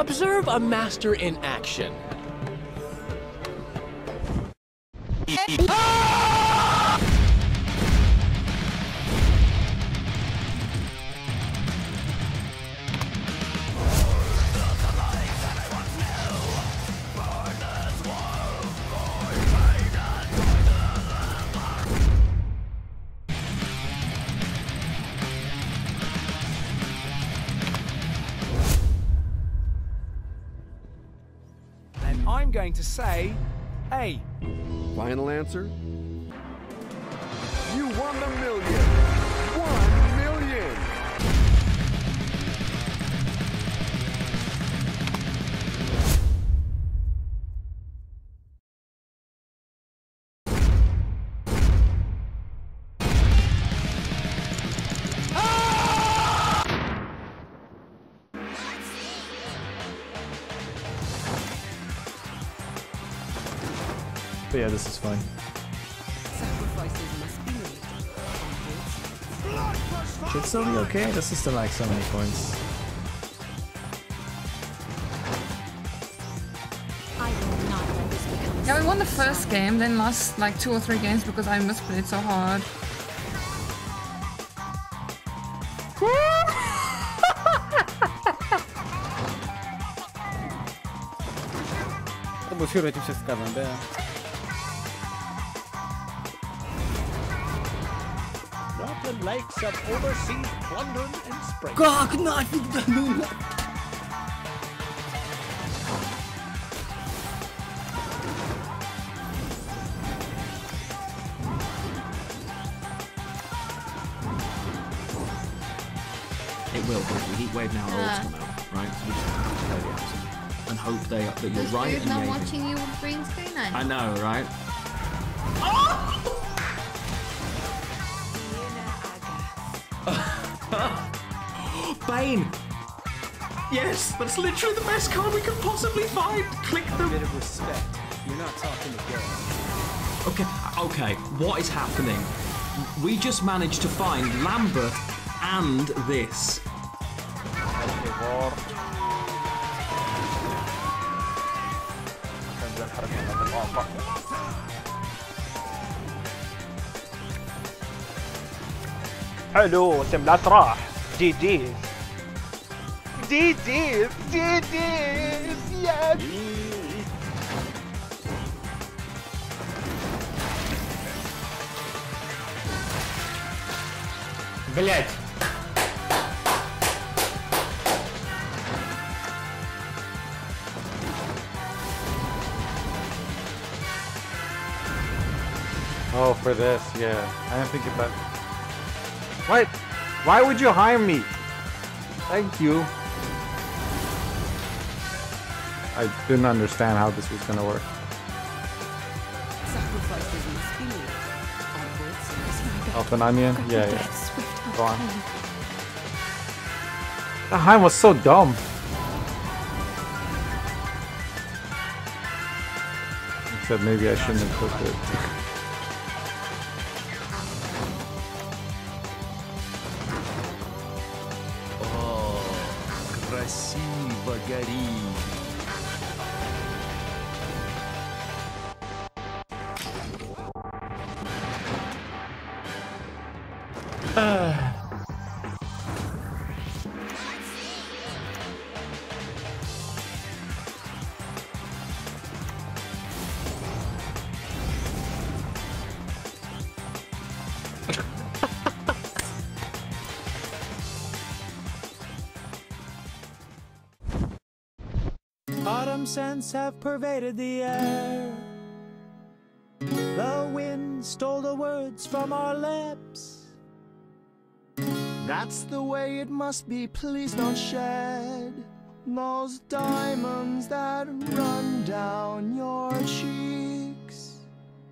Observe a master in action. And going to say, hey, Final answer? You won the million! One But yeah, this is fine. Should still be okay. This is still like so many points. Yeah, we won the first game, then lost like two or three games because I misplayed so hard. To był siurę ci przeszkadzam, да. Rockland Lakes of overseas plundering and spring. Как нафиг, да ну на... It will, but the heat wave now will Ah. come out, right? So we just have to play the opposite. And hope they that you're This right dude and not maybe. watching you with green screen on. I know, right? Bane! Yes, that's literally the best card we could possibly find. Click the. bit of respect. You're not talking to girls. Okay, okay. What is happening? We just managed to find Lambert and this. حلو سملات راح جي جيز جي جيز جي جيز يس Блять! Oh, for this, yeah. I didn't think about. What? Why would you hire me? Thank you. I didn't understand how this was gonna work. Up an onion? Yeah, yeah. Go on. The Heim was so dumb. Except maybe I shouldn't have cooked it. Красиво горит. Scents have pervaded the air. The wind stole the words from our lips. That's the way it must be, please don't shed those diamonds that run down your cheek.